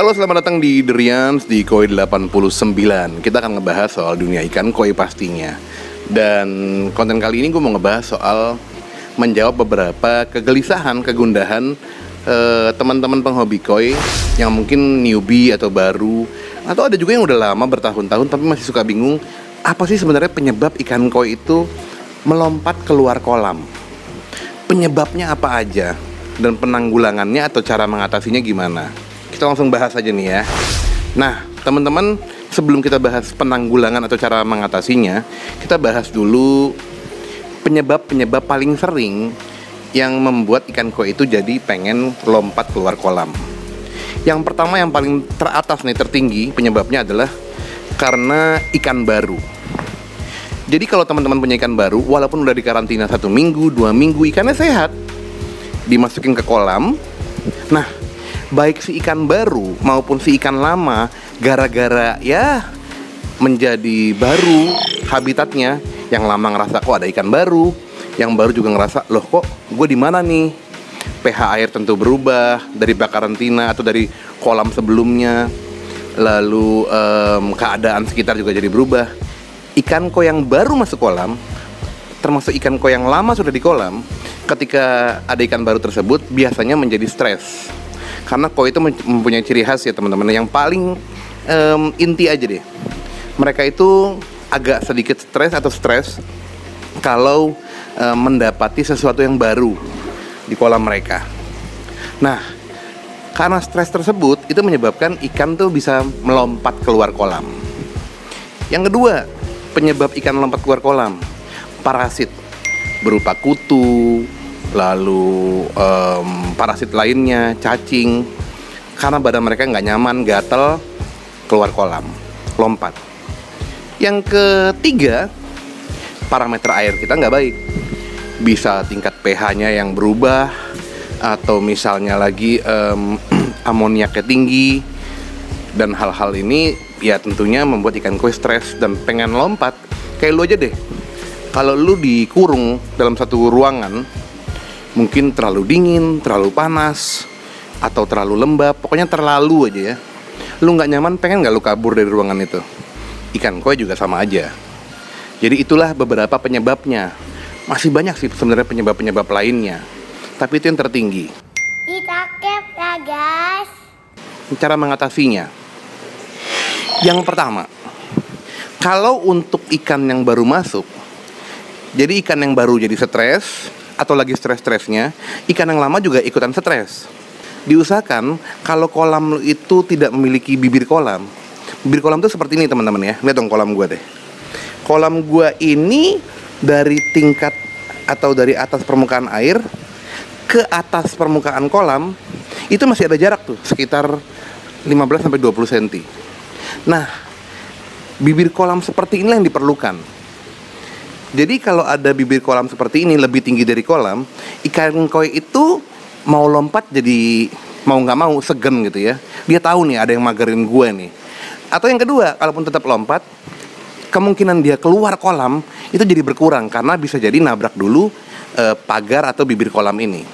Halo, selamat datang di Derians di Koi 89. Kita akan ngebahas soal dunia ikan koi pastinya. Dan konten kali ini gue mau ngebahas soal menjawab beberapa kegelisahan, kegundahan eh, teman-teman penghobi koi yang mungkin newbie atau baru atau ada juga yang udah lama bertahun-tahun tapi masih suka bingung apa sih sebenarnya penyebab ikan koi itu melompat keluar kolam. Penyebabnya apa aja dan penanggulangannya atau cara mengatasinya gimana? Kita langsung bahas aja nih ya. Nah, teman-teman, sebelum kita bahas penanggulangan atau cara mengatasinya, kita bahas dulu penyebab-penyebab paling sering yang membuat ikan koi itu jadi pengen lompat keluar kolam. Yang pertama yang paling teratas nih tertinggi penyebabnya adalah karena ikan baru. Jadi kalau teman-teman punya ikan baru, walaupun udah dikarantina satu minggu, dua minggu, ikannya sehat, dimasukin ke kolam. Nah, baik si ikan baru maupun si ikan lama, gara-gara ya menjadi baru habitatnya, yang lama ngerasa kok ada ikan baru, yang baru juga ngerasa loh kok gue di mana nih? pH air tentu berubah dari karantina atau dari kolam sebelumnya, lalu em, keadaan sekitar juga jadi berubah. Ikan koi yang baru masuk kolam, termasuk ikan koi yang lama sudah di kolam, ketika ada ikan baru tersebut biasanya menjadi stres. Karena koi itu mem- mempunyai ciri khas ya teman-teman. Yang paling em, inti aja deh. Mereka itu agak sedikit stres atau stres kalau em, mendapati sesuatu yang baru di kolam mereka. Nah, karena stres tersebut itu menyebabkan ikan tuh bisa melompat keluar kolam. Yang kedua, penyebab ikan lompat keluar kolam, parasit berupa kutu, lalu em, parasit lainnya, cacing. Karena badan mereka nggak nyaman, gatel, keluar kolam, lompat. Yang ketiga, parameter air kita nggak baik. Bisa tingkat pH-nya yang berubah, atau misalnya lagi em, amoniaknya tinggi, dan hal-hal ini ya tentunya membuat ikan koi stres dan pengen lompat kayak lu aja deh kalau lu dikurung dalam satu ruangan mungkin terlalu dingin terlalu panas atau terlalu lembab. Pokoknya terlalu aja ya. Lu nggak nyaman pengen nggak lu kabur dari ruangan itu? Ikan koi juga sama aja. Jadi itulah beberapa penyebabnya. Masih banyak sih sebenarnya penyebab-penyebab lainnya. Tapi itu yang tertinggi. Ditakep ya guys. cara mengatasinya. Yang pertama, kalau untuk ikan yang baru masuk, jadi ikan yang baru jadi stres atau lagi stres-stresnya, ikan yang lama juga ikutan stres. Diusahakan kalau kolam itu tidak memiliki bibir kolam. Bibir kolam tuh seperti ini teman-teman ya. Lihat dong kolam gua deh. Kolam gua ini dari tingkat atau dari atas permukaan air ke atas permukaan kolam itu masih ada jarak tuh sekitar 15 sampai 20 cm. Nah, bibir kolam seperti inilah yang diperlukan. Jadi kalau ada bibir kolam seperti ini lebih tinggi dari kolam, ikan koi itu mau lompat jadi mau nggak mau segen gitu ya. Dia tahu nih ada yang magerin gue nih. Atau yang kedua, kalaupun tetap lompat, kemungkinan dia keluar kolam itu jadi berkurang karena bisa jadi nabrak dulu eh, pagar atau bibir kolam ini.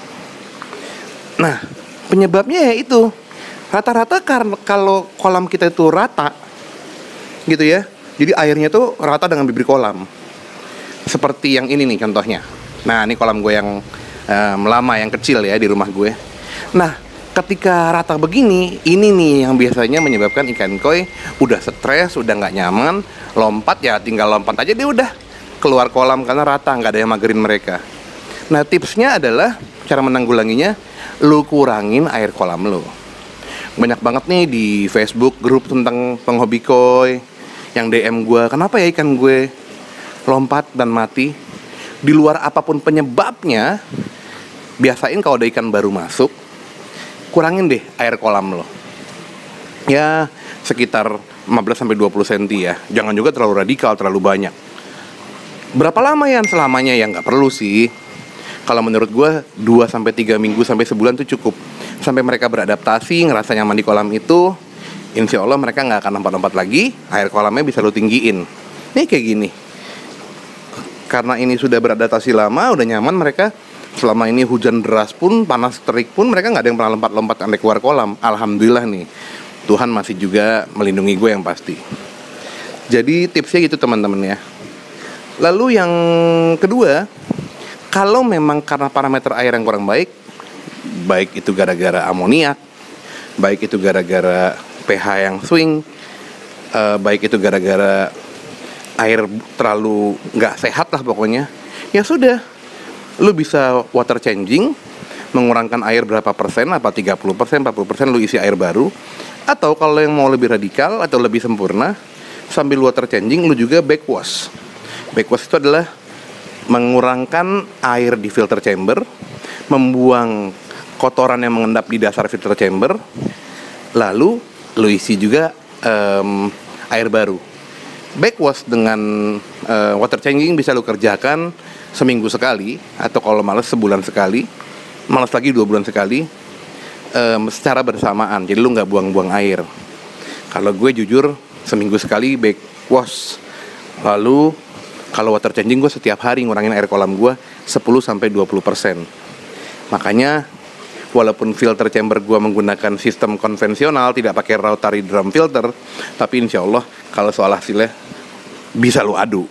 Nah, penyebabnya ya itu rata-rata karena kalau kolam kita itu rata, gitu ya. Jadi airnya tuh rata dengan bibir kolam. Seperti yang ini nih contohnya. Nah, ini kolam gue yang em, lama, yang kecil ya di rumah gue. Nah, ketika rata begini, ini nih yang biasanya menyebabkan ikan koi udah stres, udah nggak nyaman, lompat ya tinggal lompat aja dia udah keluar kolam karena rata, nggak ada yang magerin mereka. Nah, tipsnya adalah cara menanggulanginya, lu kurangin air kolam lu. Banyak banget nih di Facebook grup tentang penghobi koi yang DM gue, kenapa ya ikan gue lompat dan mati? Di luar apa pun penyebabnya, biasain kalau ada ikan baru masuk, kurangin deh air kolam lo. Ya, sekitar 15 sampai 20 cm ya. Jangan juga terlalu radikal, terlalu banyak. Berapa lama ya selamanya ya nggak perlu sih. Kalau menurut gue 2 sampai 3 minggu sampai sebulan tuh cukup. Sampai mereka beradaptasi, ngerasa nyaman di kolam itu, insya Allah mereka nggak akan lompat-lompat lagi air kolamnya bisa lu tinggiin ini kayak gini karena ini sudah beradaptasi lama udah nyaman mereka. Selama ini hujan deras pun panas terik pun mereka nggak ada yang pernah lompat-lompat sampai keluar kolam. Alhamdulillah nih Tuhan masih juga melindungi gue yang pasti. Jadi tipsnya gitu teman-teman ya. Lalu yang kedua kalau memang karena parameter air yang kurang baik baik itu gara-gara amoniak baik itu gara-gara pH yang swing uh, baik itu gara-gara air terlalu nggak sehat lah pokoknya ya sudah. Lu bisa water changing mengurangkan air berapa persen apa 30 persen 40 persen lu isi air baru. Atau kalau yang mau lebih radikal atau lebih sempurna sambil water changing lu juga backwash backwash itu adalah mengurangkan air di filter chamber membuang kotoran yang mengendap di dasar filter chamber lalu lu isi juga um, air baru backwash dengan uh, water changing bisa lo kerjakan seminggu sekali atau kalau males sebulan sekali males lagi dua bulan sekali um, secara bersamaan. Jadi lu nggak buang-buang air. Kalau gue jujur seminggu sekali backwash lalu kalau water changing gue setiap hari ngurangin air kolam gue 10 sampai 20 persen. Makanya walaupun filter chamber gue menggunakan sistem konvensional tidak pakai rotary drum filter tapi insya Allah kalau soal hasilnya bisa lu adu.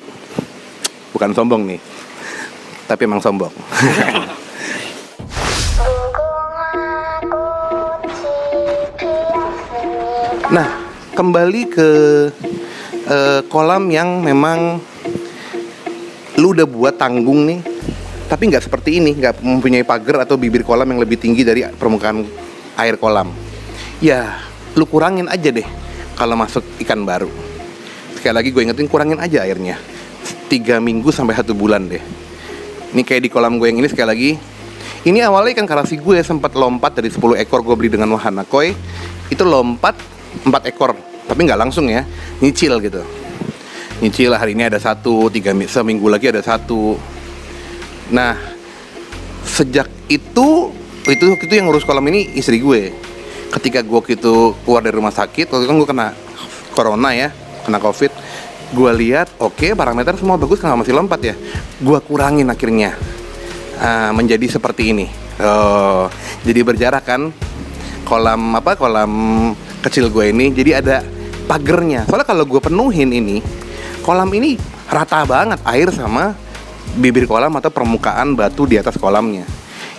Bukan sombong nih tapi emang sombong. Nah kembali ke uh, kolam yang memang lu udah buat tanggung nih tapi nggak seperti ini nggak mempunyai pagar atau bibir kolam yang lebih tinggi dari permukaan air kolam. Ya lu kurangin aja deh kalau masuk ikan baru. Sekali lagi gue ingetin kurangin aja airnya. Tiga minggu sampai satu bulan deh. Ini kayak di kolam gue yang ini sekali lagi. Ini awalnya ikan karasi gue sempat lompat dari 10 ekor gue beli dengan wahana koi. Itu lompat 4 ekor tapi nggak langsung ya. Nyicil gitu. Nyicil hari ini ada satu tiga seminggu lagi ada satu nah sejak itu itu itu yang ngurus kolam ini istri gue. Ketika gue gitu keluar dari rumah sakit waktu itu kan gue kena corona ya kena covid. Gue lihat oke okay, parameter semua bagus kenapa masih lompat ya. Gue kurangin akhirnya uh, menjadi seperti ini. Oh, jadi berjarak kan kolam apa kolam kecil gue ini jadi ada pagernya. Soalnya kalau gue penuhin ini kolam ini rata banget air sama bibir kolam atau permukaan batu di atas kolamnya.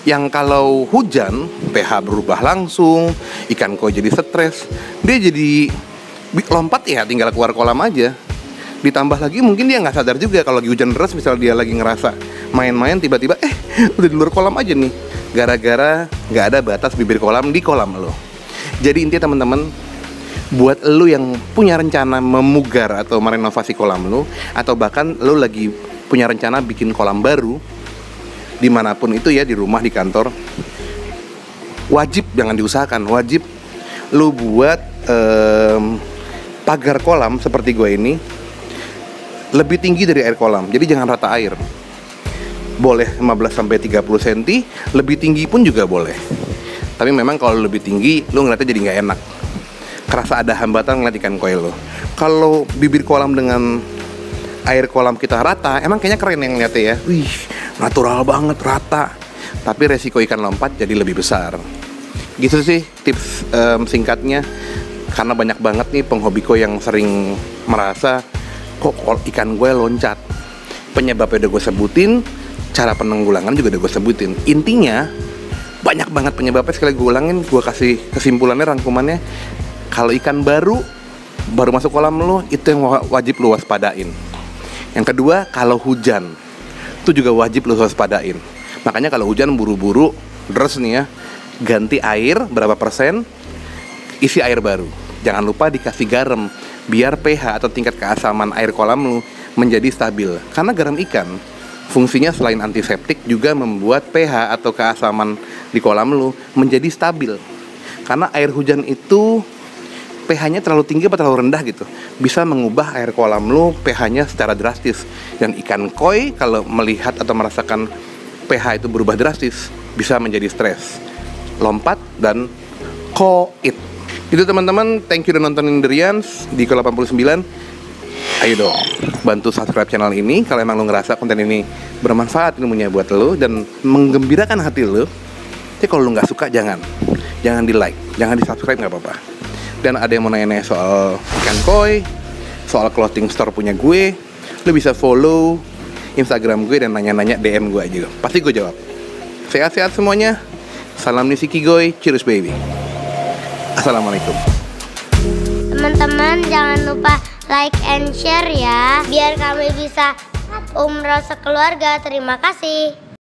Yang kalau hujan pH berubah langsung ikan koi jadi stres dia jadi lompat ya tinggal keluar kolam aja. Ditambah lagi mungkin dia nggak sadar juga kalau lagi hujan deras misal dia lagi ngerasa main-main tiba-tiba eh udah di luar kolam aja nih. Gara-gara nggak ada batas bibir kolam di kolam lo. Jadi intinya teman-teman buat lo yang punya rencana memugar atau merenovasi kolam lo atau bahkan lo lagi punya rencana bikin kolam baru di mana pun itu ya di rumah di kantor wajib jangan diusahakan wajib lo buat um, pagar kolam seperti gue ini lebih tinggi dari air kolam. Jadi jangan rata air. Boleh 15 sampai 30 cm, lebih tinggi pun juga boleh. Tapi memang kalau lebih tinggi, lo ngeliatnya jadi nggak enak. Kerasa ada hambatan ngeliat ikan koi lo. Kalau bibir kolam dengan air kolam kita rata, emang kayaknya keren yang ngeliatnya ya. Wih, natural banget, rata. Tapi resiko ikan lompat jadi lebih besar. Gitu sih tips um, singkatnya karena banyak banget nih penghobi koi yang sering merasa kok ikan gue loncat penyebabnya udah gue sebutin cara penanggulangan juga udah gue sebutin intinya banyak banget penyebabnya sekali gue ulangin gue kasih kesimpulannya rangkumannya kalau ikan baru baru masuk kolam lo itu yang wajib lo waspadain yang kedua kalau hujan itu juga wajib lo waspadain makanya kalau hujan buru-buru deras nih ya ganti air berapa persen isi air baru. Jangan lupa dikasih garam biar pH atau tingkat keasaman air kolam lu menjadi stabil. Karena garam ikan fungsinya selain antiseptik juga membuat pH atau keasaman di kolam lu menjadi stabil. Karena air hujan itu pH-nya terlalu tinggi atau terlalu rendah gitu. Bisa mengubah air kolam lu pH-nya secara drastis. Dan ikan koi kalau melihat atau merasakan pH itu berubah drastis bisa menjadi stres. Lompat dan koit. Itu teman-teman, thank you udah nontonin Derians di Koi 89 Ayo dong, bantu subscribe channel ini kalau emang lo ngerasa konten ini bermanfaat ilmunya buat lo dan menggembirakan hati lo. Tapi kalau lo nggak suka jangan, jangan di like, jangan di subscribe nggak apa-apa. Dan ada yang mau nanya soal ikan koi, soal clothing store punya gue, lo bisa follow Instagram gue dan nanya-nanya DM gue aja. Pasti gue jawab. Sehat-sehat semuanya. Salam Nisiki Goy, cheers baby. Assalamualaikum. Teman-teman jangan lupa like and share ya biar kami bisa umroh sekeluarga. Terima kasih.